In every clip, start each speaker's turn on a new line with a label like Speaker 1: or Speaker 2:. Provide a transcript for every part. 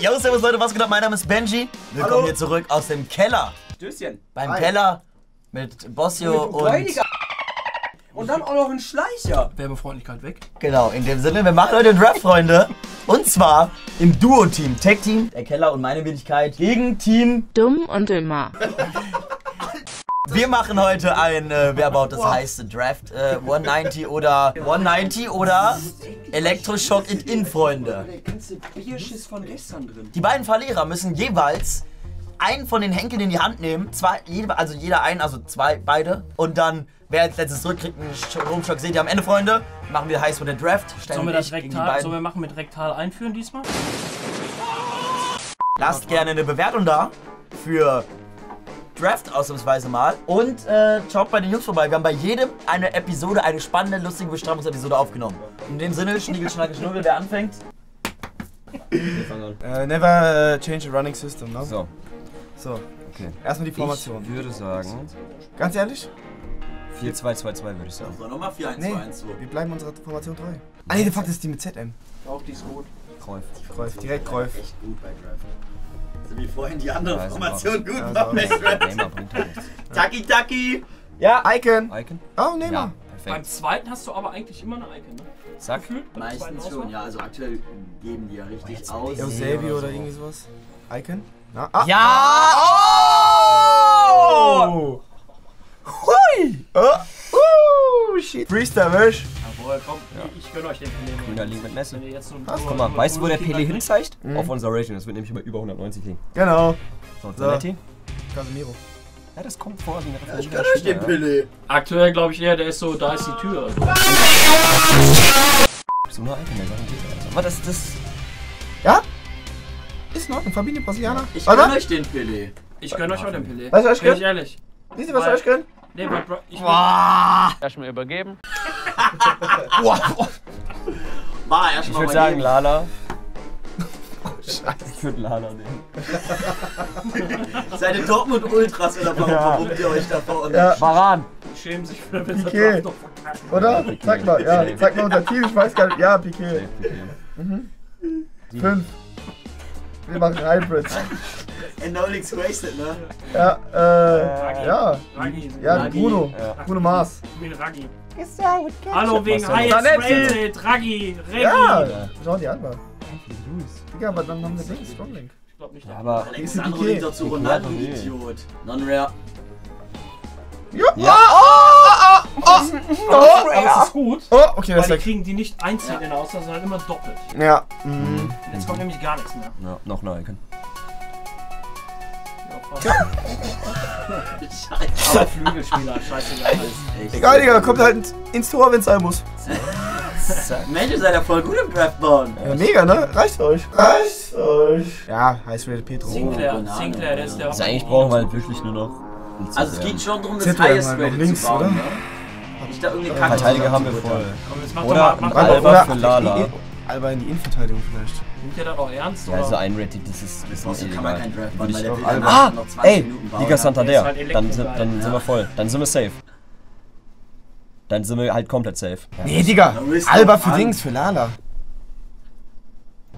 Speaker 1: Jo, servus Leute, was geht ab? Mein Name ist Benji. Willkommen
Speaker 2: Hallo.
Speaker 1: hier zurück aus dem Keller.
Speaker 2: Stößchen.
Speaker 1: Beim
Speaker 2: Hi.
Speaker 1: Keller mit Bossio
Speaker 2: Mit
Speaker 1: und...
Speaker 2: Bräuniger. Und dann auch noch ein Schleicher.
Speaker 3: Werbefreundlichkeit weg.
Speaker 1: Genau, in dem Sinne, wir machen heute einen Draft, Freunde. Und zwar im Duo-Team, Tag-Team, der Keller und meine Wenigkeit gegen Team.
Speaker 4: Dumm und dümmer.
Speaker 1: Wir machen heute ein äh, Wer baut das heiße Draft äh, 190 oder 190 oder Elektroschock in In, Freunde.
Speaker 2: Der ganze Bierschiss von gestern drin.
Speaker 1: Die beiden Verlierer müssen jeweils einen von den Henkeln in die Hand nehmen, zwei, jede, also jeder einen, also zwei, beide. Und dann, wer als letztes zurück kriegt, einen Stromschock, seht ihr am Ende, Freunde. Machen wir heiß mit der Draft.
Speaker 3: Sollen wir das rektal, sollen wir machen mit rektal einführen diesmal?
Speaker 1: Lasst gerne eine Bewertung da für Draft ausnahmsweise mal. Und äh, schaut bei den Jungs vorbei. Wir haben bei jedem eine Episode, eine spannende, lustige Bestrafungsepisode aufgenommen. In dem Sinne, Schniegel, Schnacke, Schnuggel, wer anfängt?
Speaker 5: Uh, never uh, change a running system, ne?
Speaker 6: So,
Speaker 5: So,
Speaker 6: okay.
Speaker 5: erstmal die Formation.
Speaker 6: Ich würde sagen,
Speaker 5: Ganz ehrlich?
Speaker 6: 4-2-2-2 würde ich sagen.
Speaker 1: So, nochmal 4, 1,
Speaker 5: Nee,
Speaker 1: 2, 1, 2.
Speaker 5: wir bleiben unserer Formation treu. Ah nee, der Fakt ist die mit ZM.
Speaker 3: Auch die ist gut.
Speaker 6: Kreuf.
Speaker 5: Kreuf, direkt Kreuf.
Speaker 1: Echt gut bei Draft. So wie vorhin die andere
Speaker 6: Ja,
Speaker 1: Formation gut
Speaker 5: Ja,
Speaker 1: war.
Speaker 6: Neymar bringt halt nichts.
Speaker 1: Taki Taki!
Speaker 5: Ja, Icon.
Speaker 6: Icon?
Speaker 5: Oh, nehmen
Speaker 6: Ja,
Speaker 5: wir.
Speaker 3: Beim
Speaker 6: perfekt.
Speaker 3: zweiten hast du aber eigentlich immer eine Icon, ne? Gefühlt, zweiten
Speaker 1: Meistens schon, ja. Also aktuell geben die ja richtig aus.
Speaker 5: Eusebio oder irgendwie sowas. Icon? Na, ah.
Speaker 1: Ja!
Speaker 5: Oh! Hui! Oh! Uh, shit. Freestyle, Wish.
Speaker 3: Jawohl, komm, ich, ich gönn euch den Problem.
Speaker 6: Grüner Link mit Messi.
Speaker 3: Wenn ihr jetzt nur,
Speaker 5: Was?
Speaker 3: nur-
Speaker 6: Guck mal,
Speaker 3: nur-
Speaker 6: weißt du, wo
Speaker 3: nur
Speaker 6: der Pele hinzeigt?
Speaker 5: Mhm.
Speaker 6: Auf unser Rating. Das wird nämlich immer über 190 liegen.
Speaker 5: Genau.
Speaker 6: So,
Speaker 5: So.
Speaker 6: Zanetti?
Speaker 5: Casemiro.
Speaker 6: Ja, das kommt vor wie eine
Speaker 1: Ich kann euch den Pille.
Speaker 3: Aktuell glaube ich eher, der ist so, da ist die Tür. Also.
Speaker 6: So Icon, der Sachen also. Aber das, das...
Speaker 5: Ja? Ist in Ordnung. Familie Brasilianer.
Speaker 1: Ich kann euch den Pille.
Speaker 3: Ich gönn euch auch den Pelé.
Speaker 5: Weißt du, was ich
Speaker 3: Bin ich
Speaker 5: gönn?
Speaker 3: ehrlich.
Speaker 5: Wisst ihr, was ich euch gönn?
Speaker 3: Nee, weil Bro- ich
Speaker 4: Erstmal übergeben.
Speaker 1: War erst
Speaker 6: Ich
Speaker 1: mal
Speaker 6: würde sagen
Speaker 1: geben.
Speaker 6: Lala. Ich würde Lala nehmen.
Speaker 1: Seid ihr Dortmund Ultras oder warum
Speaker 5: Ja.
Speaker 1: verwummt ihr euch da vorne?
Speaker 5: Ja.
Speaker 6: Varan!
Speaker 3: schäme sich für den
Speaker 5: Piqué.
Speaker 3: Draft doch verkacken.
Speaker 5: Oder?
Speaker 6: Piqué.
Speaker 5: Zeig mal, ja. Zeig mal unser Team. Ich weiß gar nicht. Ja, Piquet. Fünf. Wir machen Hybrids.
Speaker 1: And no links wasted, ne?
Speaker 5: Ja, äh, ja.
Speaker 3: Raggi.
Speaker 5: Ja. Bruno.
Speaker 6: Ja.
Speaker 5: Bruno Mars.
Speaker 3: Ich bin Raggi. Hallo, wegen? Hyatt
Speaker 5: Zanetti.
Speaker 3: Rated, Raggi, Reggi.
Speaker 5: Ja, schau die an, mal. Digga, aber dann haben wir Dings, Stronglink.
Speaker 3: Ich glaub nicht.
Speaker 6: Aber...
Speaker 1: Alexandro liegt doch zu Ronaldo. Idiot. Non-rare.
Speaker 5: Ja.
Speaker 6: Ja.
Speaker 5: Oh, oh, oh, oh,
Speaker 3: Aber es ist gut,
Speaker 5: oh, okay, das
Speaker 3: weil
Speaker 5: ist
Speaker 3: die kriegen die nicht einzeln in der Auswahl, sondern immer doppelt.
Speaker 5: Ja. Mhm.
Speaker 3: Jetzt kommt nämlich gar nichts mehr.
Speaker 6: Ja, noch eine Icon.
Speaker 3: Ja,
Speaker 1: Scheiße.
Speaker 3: Aber Flügelspieler, scheißegal.
Speaker 1: Echt.
Speaker 5: Egal, Digga, kommt halt ins Tor, wenn es sein muss.
Speaker 1: Mensch, ihr seid ja voll gut im Draft bauen.
Speaker 5: Ja, mega, ne? Reicht euch. Reicht euch. Ja, heißt Rated Petro.
Speaker 3: Sinclair,
Speaker 1: Banane.
Speaker 3: Sinclair, der ist der
Speaker 6: Also eigentlich brauchen wir halt wirklich nur noch...
Speaker 1: Also es geht schon darum, das Highest Rated
Speaker 5: links,
Speaker 1: zu bauen,
Speaker 5: oder?
Speaker 1: ne? Nicht da irgendeine Kacke
Speaker 6: Verteidiger haben wir voll.
Speaker 3: Komm, jetzt mach
Speaker 6: Oder
Speaker 3: doch mal, mach
Speaker 6: ein
Speaker 3: mal.
Speaker 6: Alba für Lala.
Speaker 5: Alba in die Innenverteidigung vielleicht.
Speaker 3: Nimmt der das auch ernst?
Speaker 6: Ja,
Speaker 3: oder?
Speaker 6: also ein Rating, das ist, das
Speaker 1: So
Speaker 6: ist
Speaker 1: kann man keinen Draft
Speaker 6: ich
Speaker 1: weil der
Speaker 5: Alba-
Speaker 6: Ah,
Speaker 1: noch 20
Speaker 6: ey,
Speaker 1: Minuten bauen.
Speaker 6: Liga Santander.
Speaker 3: halt
Speaker 6: Dann, sind- dann sind wir voll. Dann sind wir safe. Dann sind wir halt komplett safe.
Speaker 5: Nee, Digga. Alba für
Speaker 1: an.
Speaker 5: Dings, für Lala.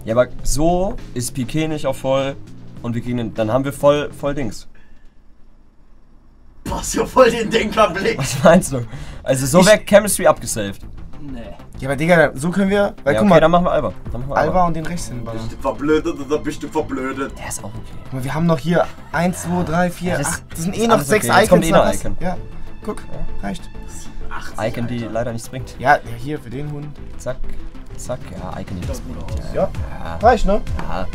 Speaker 6: Ja, aber so ist Piquet nicht auch voll und wir kriegen den, dann haben wir voll, voll Dings.
Speaker 1: Boah, ja voll den Denkerblick.
Speaker 6: Was meinst du? Also so wäre Chemistry abgesaved.
Speaker 3: Nee.
Speaker 5: Ja, aber Digga, so können wir. Weil
Speaker 6: Ja,
Speaker 5: guck
Speaker 6: okay,
Speaker 5: mal,
Speaker 6: dann machen wir Alba. Dann machen wir
Speaker 5: Alba und den rechts hinballern.
Speaker 1: Bist du verblödet oder bist du verblödet?
Speaker 6: Der ist auch okay.
Speaker 5: Guck mal, wir haben noch hier 1, 2, 3, 4,
Speaker 6: Ja, das-
Speaker 5: 8. Das sind eh noch
Speaker 6: alles
Speaker 5: 6
Speaker 6: okay. Jetzt
Speaker 5: Icons.
Speaker 6: kommt eh noch? Icon.
Speaker 5: Ja, guck, reicht.
Speaker 1: 80,
Speaker 6: Icon, die
Speaker 1: Alter.
Speaker 6: leider nichts bringt.
Speaker 5: Ja, ja, hier für den Hund.
Speaker 6: Zack, zack, ja, Icon, die nichts bringt.
Speaker 5: Ja,
Speaker 6: Ja,
Speaker 5: reicht, ne?
Speaker 6: ja,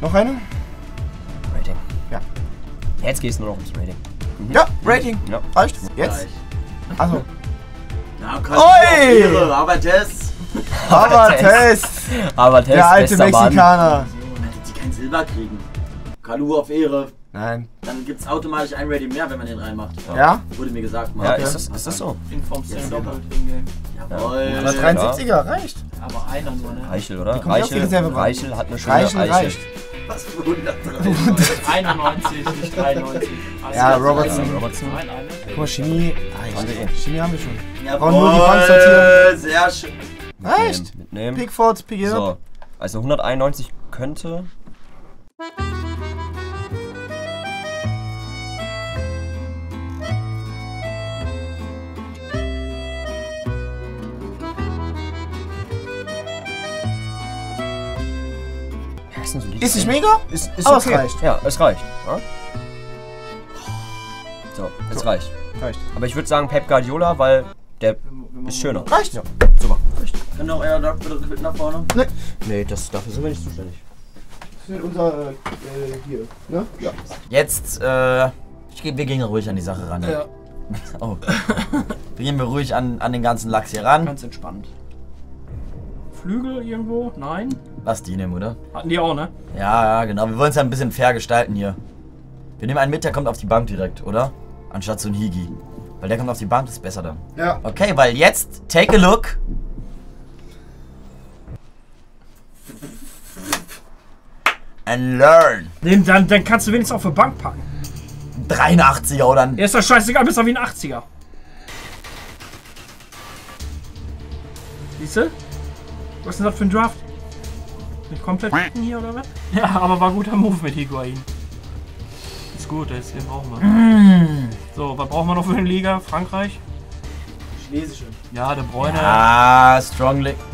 Speaker 5: Noch eine?
Speaker 6: Rating.
Speaker 5: Ja.
Speaker 6: Jetzt gehst du nur noch ums Rating.
Speaker 5: Ja, Rating.
Speaker 6: Ja.
Speaker 5: Reicht. Jetzt?
Speaker 1: Gleich. Ja, kann
Speaker 5: Oi!
Speaker 1: aber Tess.
Speaker 5: aber Test.
Speaker 6: Aber Test,
Speaker 5: Der alte. Mexikaner.
Speaker 1: Hättet sie kein Silber kriegen. Kalu auf Ehre.
Speaker 5: Nein.
Speaker 1: Dann gibt's automatisch ein Rating mehr, wenn man den reinmacht.
Speaker 5: Ja?
Speaker 1: Wurde mir gesagt.
Speaker 6: Ja,
Speaker 1: Marc.
Speaker 6: ist das, ist das so?
Speaker 3: Inform
Speaker 1: Yes,
Speaker 3: Stan doppelt in-game.
Speaker 1: Jawohl.
Speaker 5: Aber 73er reicht.
Speaker 3: Aber einer nur, ne?
Speaker 6: Reichel, oder?
Speaker 5: ja
Speaker 6: Reichel. Reichel hat eine schöne
Speaker 5: Reichen
Speaker 6: Eichel.
Speaker 5: reicht.
Speaker 1: Was für 193.
Speaker 3: 91, nicht 93. Also
Speaker 5: Ja, Robertson.
Speaker 6: Robertson.
Speaker 5: Guck mal, Chemie.
Speaker 6: Eh.
Speaker 5: Chemie haben wir schon.
Speaker 1: Jawohl,
Speaker 5: nur die Bank sortieren.
Speaker 1: sehr schön.
Speaker 5: Echt?
Speaker 6: Mitnehmen.
Speaker 5: Pickford, pick it
Speaker 6: so. Also 191 könnte... Ist nicht
Speaker 5: mega?
Speaker 6: Ist, ist
Speaker 5: aber
Speaker 6: okay.
Speaker 5: es reicht.
Speaker 6: Ja, es reicht. Ja? So, es so. reicht.
Speaker 5: Reicht.
Speaker 6: Aber ich würde sagen Pep Guardiola, weil der ist schöner.
Speaker 5: Reicht.
Speaker 6: Ja, super.
Speaker 1: Kann doch eher da bitte nach vorne.
Speaker 6: Nee, das, dafür sind wir nicht zuständig.
Speaker 5: Das ist unser, äh, hier, ne? Ja.
Speaker 1: Jetzt, äh, ich, wir gehen ruhig an die Sache ran.
Speaker 3: Ja,
Speaker 1: Oh. wir gehen wir ruhig an, an den ganzen Lachs hier ran.
Speaker 3: ganz entspannt. Flügel irgendwo? Nein?
Speaker 1: Lass die nehmen, oder?
Speaker 3: Hatten die auch, ne?
Speaker 1: Ja, ja, genau. Wir wollen es ja ein bisschen fair gestalten hier. Wir nehmen einen mit, der kommt auf die Bank direkt, oder? Anstatt so ein Higi. Weil der kommt auf die Bank, das ist besser dann.
Speaker 5: Ja.
Speaker 1: Okay, weil jetzt, take a look. And learn.
Speaker 3: Den, dann, dann kannst du wenigstens auf die Bank packen.
Speaker 1: 83er oder ein
Speaker 3: Er ist doch scheißegal, bist doch wie ein 80er. Siehst du? Was ist denn das für ein Draft? Nicht komplett hier oder was? Ja, aber war guter Move mit Higuain. Gut, das- den brauchen wir. So, was brauchen wir noch für eine Liga? Frankreich?
Speaker 2: Chinesische.
Speaker 3: Ja, der Bräune.
Speaker 1: Ah, strongly.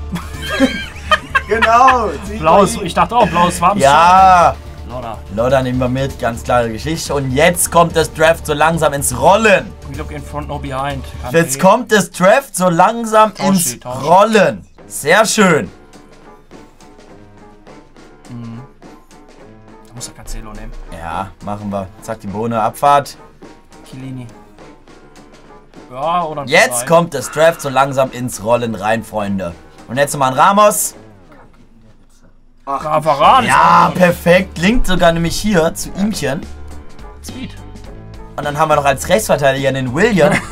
Speaker 5: Genau.
Speaker 3: Blaues, ich dachte auch, blaues Wappen.
Speaker 1: Ja.
Speaker 3: Lauda.
Speaker 1: Leute, nehmen wir mit, ganz klare Geschichte. Und jetzt kommt das Draft so langsam ins Rollen.
Speaker 3: We look in front, no behind. Kann
Speaker 1: Jetzt
Speaker 3: weh.
Speaker 1: kommt das Draft so langsam
Speaker 3: Tauschi,
Speaker 1: ins
Speaker 3: Tauschi.
Speaker 1: Rollen. Sehr schön.
Speaker 3: Da muss er Cancelo nehmen.
Speaker 1: Ja, machen wir. Zack, die Bohne, Abfahrt.
Speaker 3: Chiellini. Ja, oder
Speaker 1: Jetzt
Speaker 3: Verein.
Speaker 1: kommt das Draft so langsam ins Rollen rein, Freunde. Und jetzt nochmal ein Ramos.
Speaker 3: Varane ist
Speaker 1: Ja, perfekt. Linkt sogar nämlich hier zu ihmchen.
Speaker 3: Speed.
Speaker 1: Und dann haben wir noch als Rechtsverteidiger den William.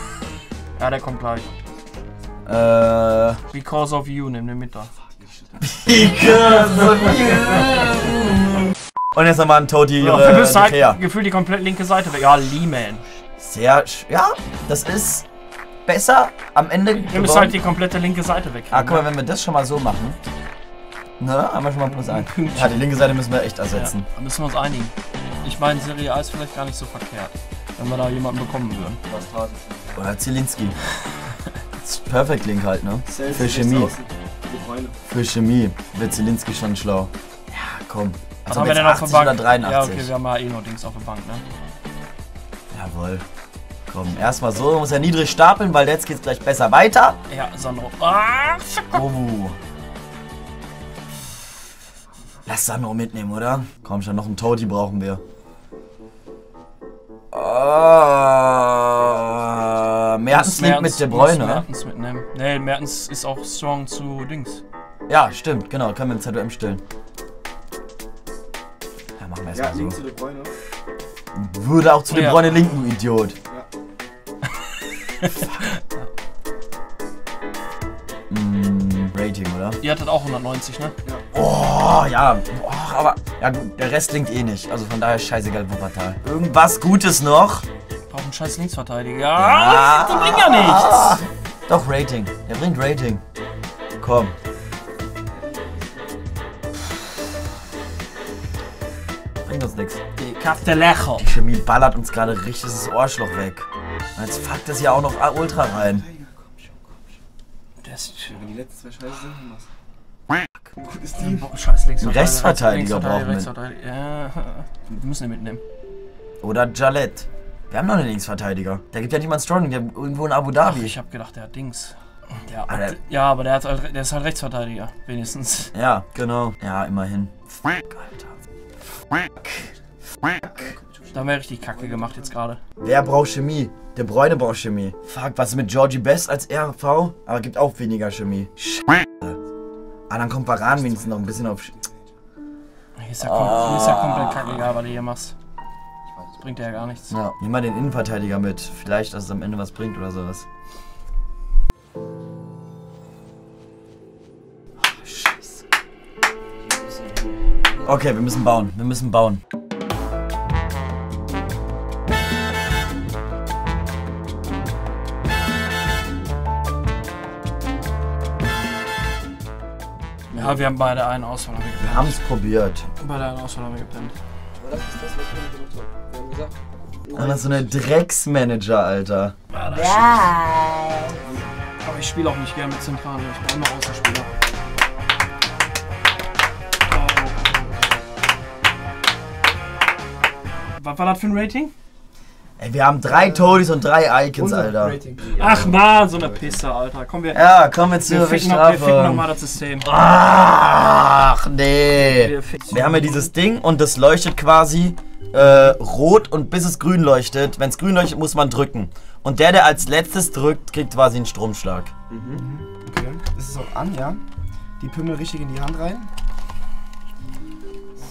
Speaker 3: Ja, der kommt gleich.
Speaker 1: äh.
Speaker 3: Because of you, nimm den mit da.
Speaker 1: Und jetzt nochmal ein Toti
Speaker 3: Ja,
Speaker 1: äh,
Speaker 3: wir müssen halt gefühlt die komplett linke Seite weg. Ja, Lehman.
Speaker 1: Sehr, sch- ja, das ist besser am Ende
Speaker 3: Wir müssen halt die komplette linke Seite weg.
Speaker 1: Ah, guck mal, wenn wir das schon mal so machen. Ne, haben wir schon mal plus ein. Ja, die linke Seite müssen wir echt
Speaker 3: ja,
Speaker 1: ersetzen.
Speaker 3: da müssen wir uns einigen. Ich meine, Serie A ist vielleicht gar nicht so verkehrt, wenn wir da jemanden bekommen würden.
Speaker 1: Oder Zielinski. Perfect Link halt, ne? Für Chemie. Für Chemie wird Zielinski schon schlau. Ja, komm.
Speaker 3: Was
Speaker 1: Also
Speaker 3: haben wir denn auf der
Speaker 1: 80
Speaker 3: Bank?
Speaker 1: oder 83.
Speaker 3: Ja, okay, wir haben ja eh noch Dings auf der Bank, ne?
Speaker 1: Jawohl. Komm, erstmal so, muss er niedrig stapeln, weil jetzt geht's gleich besser weiter.
Speaker 3: Ja, Sandro. Ah.
Speaker 1: Oh. Lass Sandro mitnehmen, oder? Komm schon, noch einen Toti brauchen wir. Oh, Mertens liegt mit De Bruyne.
Speaker 3: Mertens mitnehmen. Nee, Mertens ist auch strong zu Dings.
Speaker 1: Ja, stimmt, genau, können wir im ZOM stellen. Ja, wir
Speaker 2: Ja, links
Speaker 1: so.
Speaker 2: zu der Bräune.
Speaker 1: Würde auch zu
Speaker 3: Oh,
Speaker 1: De
Speaker 3: ja.
Speaker 1: Bruyne linken, du Idiot. mm, Rating, oder?
Speaker 3: Ihr hattet auch 190, ne?
Speaker 1: Oh, ja. Oh, aber ja gut, der Rest linkt eh nicht. Also von daher scheißegal Wuppertal. Irgendwas Gutes noch?
Speaker 3: Braucht einen scheiß Linksverteidiger. Ja, die bringen ja nichts.
Speaker 1: Doch, Rating. Der bringt Rating. Komm. Bringt uns nichts.
Speaker 3: Die Castellejo.
Speaker 1: Die Chemie ballert uns gerade richtig das Ohrschloch weg. Und jetzt fuckt es ja auch noch ultra rein.
Speaker 3: Der ist
Speaker 2: Wenn die letzten zwei Scheiße sind, dann mach's. Gutes Team.
Speaker 3: Oh, scheiß Linksverteidiger.
Speaker 1: Rechtsverteidiger brauchen wir.
Speaker 3: Rechtsverteidiger. Ja, wir müssen den mitnehmen.
Speaker 1: Oder Jalette. Wir haben noch einen Linksverteidiger. Der gibt ja nicht mal einen Strong, der irgendwo in Abu
Speaker 3: Ach,
Speaker 1: Dhabi.
Speaker 3: ich hab gedacht, der hat Dings. Ja,
Speaker 1: Ah, der-
Speaker 3: ja aber der, hat halt, der ist halt Rechtsverteidiger, wenigstens.
Speaker 1: Ja, genau. Ja, immerhin. Fuck, Alter.
Speaker 3: Da haben wir richtig Kacke gemacht jetzt gerade.
Speaker 1: Wer braucht Chemie? Der Bräune braucht Chemie. Fuck, was ist mit Georgie Best als RV? Aber gibt auch weniger Chemie. Scheiße. Ah, dann kommt Baran wenigstens noch ein bisschen auf.
Speaker 3: Hier ist ja, kom hier ist ja komplett kackegal, was du hier machst. Das bringt ja gar nichts.
Speaker 1: ja, nimm mal den Innenverteidiger mit. Vielleicht, dass es am Ende was bringt oder sowas. Okay, wir müssen bauen. Wir müssen bauen.
Speaker 3: Ja, wir haben beide einen Ausfall haben wir
Speaker 1: Wir haben es probiert.
Speaker 3: Beide einen Ausfall haben wir gepennt.
Speaker 2: Aber das ist das, was wir nicht gemacht haben. Wir haben gesagt,
Speaker 1: Und das ist so eine Drecksmanager, Alter.
Speaker 3: Aber ich spiele auch nicht gerne mit Zentralen. Ich brauche noch Außenspieler. Was war das für ein Rating?
Speaker 1: Ey, wir haben drei Toadies und drei Icons,
Speaker 5: Unser
Speaker 1: Alter.
Speaker 5: Rating.
Speaker 3: Ach man, so eine Pisse, Alter. Komm, wir,
Speaker 1: Ja, kommen wir
Speaker 3: wir,
Speaker 1: zur
Speaker 3: ficken, noch, wir ficken noch
Speaker 1: Bestrafung.
Speaker 3: mal das System.
Speaker 1: Ach, nee.
Speaker 3: Wir.
Speaker 1: Wir haben ja dieses Ding und das leuchtet quasi äh, rot und bis es grün leuchtet. Wenn es grün leuchtet, muss man drücken. Und der, der als letztes drückt, kriegt quasi einen Stromschlag.
Speaker 5: Okay. Das ist auch an, ja. Die Pimmel richtig in die Hand rein.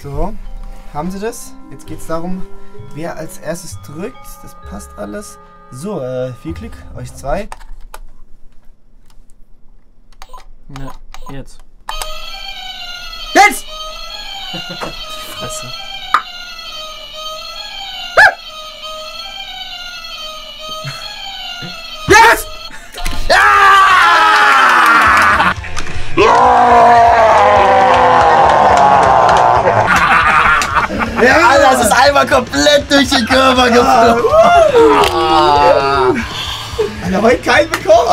Speaker 5: So. Haben Sie das? Jetzt geht es darum, wer als erstes drückt. Das passt alles. So, äh, viel Glück. Euch zwei.
Speaker 3: Ne, jetzt.
Speaker 1: Jetzt!
Speaker 3: Fresse.
Speaker 1: Einmal komplett durch den Körper geflogen.
Speaker 5: Alter, heute keinen bekommen.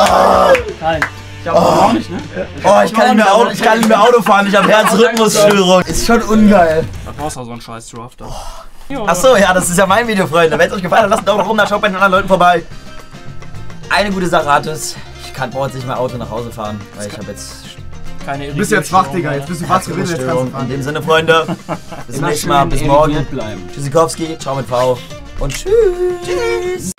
Speaker 3: Nein. Ich hab auch nicht, ne?
Speaker 1: Oh, ich kann nicht mehr Auto, ich kann nicht mehr Auto fahren, ich habe Herzrhythmusstörung. Ist schon ungeil.
Speaker 3: Da brauchst du auch so einen scheiß Draft.
Speaker 1: Achso, ja, das ist ja mein Video, Freunde. Wenn es euch gefallen hat, lasst einen Daumen nach oben da, schaut bei den anderen Leuten vorbei. Eine gute Sache hat es. Ich kann morgen nicht mehr Auto nach Hause fahren, weil ich habe jetzt
Speaker 3: Keine
Speaker 5: Du bist jetzt wach, Digga. Jetzt bist du fast gewinnt. Jetzt kannst du
Speaker 1: Herzrhythmusstörung. In
Speaker 5: fahren.
Speaker 1: dem Sinne, Freunde, bis zum nächsten Mal, bis morgen. Tschüssikowski, ciao mit V und tschüss. Tschüss.